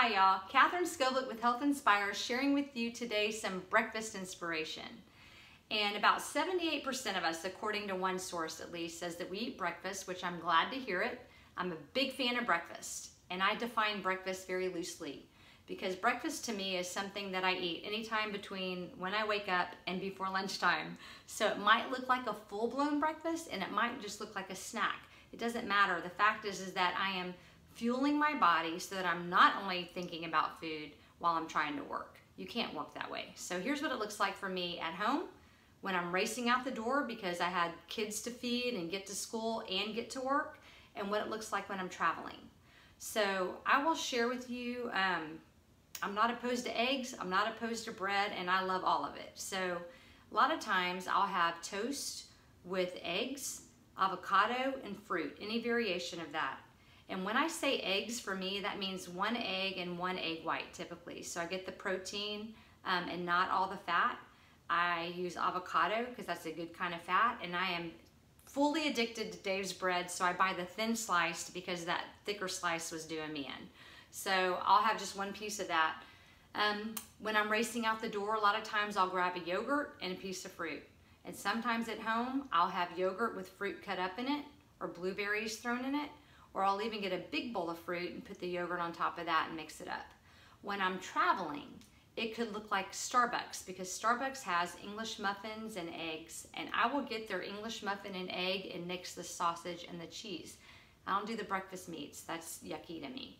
Hi y'all, Catherine Scoblick with Health Inspires sharing with you today some breakfast inspiration. And about 78% of us, according to one source at least, says that we eat breakfast, which I'm glad to hear it. I'm a big fan of breakfast, and I define breakfast very loosely because breakfast to me is something that I eat anytime between when I wake up and before lunchtime. So it might look like a full-blown breakfast and it might just look like a snack. It doesn't matter. The fact is, is that I am fueling my body so that I'm not only thinking about food while I'm trying to work. You can't work that way. So here's what it looks like for me at home when I'm racing out the door because I had kids to feed and get to school and get to work, and what it looks like when I'm traveling. So I will share with you, um, I'm not opposed to eggs, I'm not opposed to bread, and I love all of it. So a lot of times I'll have toast with eggs, avocado, and fruit, any variation of that. And when I say eggs, for me, that means one egg and one egg white typically. So I get the protein um, and not all the fat. I use avocado because that's a good kind of fat. And I am fully addicted to Dave's bread, so I buy the thin sliced because that thicker slice was doing me in. So I'll have just one piece of that. Um, when I'm racing out the door, a lot of times I'll grab a yogurt and a piece of fruit. And sometimes at home, I'll have yogurt with fruit cut up in it or blueberries thrown in it or I'll even get a big bowl of fruit and put the yogurt on top of that and mix it up. When I'm traveling, it could look like Starbucks because Starbucks has English muffins and eggs and I will get their English muffin and egg and mix the sausage and the cheese. I don't do the breakfast meats, that's yucky to me.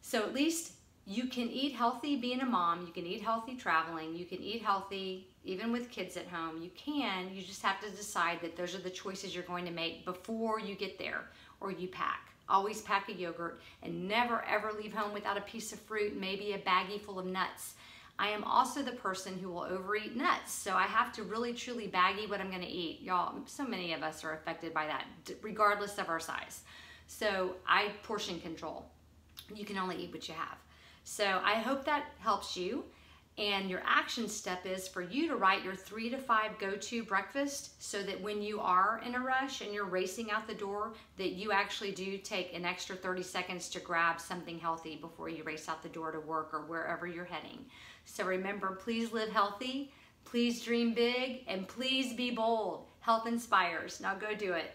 So at least you can eat healthy being a mom, you can eat healthy traveling, you can eat healthy even with kids at home. You can, you just have to decide that those are the choices you're going to make before you get there or you pack. Always pack a yogurt and never ever leave home without a piece of fruit, maybe a baggie full of nuts. I am also the person who will overeat nuts, so I have to really truly baggie what I'm gonna eat. Y'all, so many of us are affected by that, regardless of our size. So I portion control. You can only eat what you have. So I hope that helps you. And your action step is for you to write your three to five go-to breakfast so that when you are in a rush and you're racing out the door, that you actually do take an extra 30 seconds to grab something healthy before you race out the door to work or wherever you're heading. So remember, please live healthy, please dream big, and please be bold. Health inspires. Now go do it.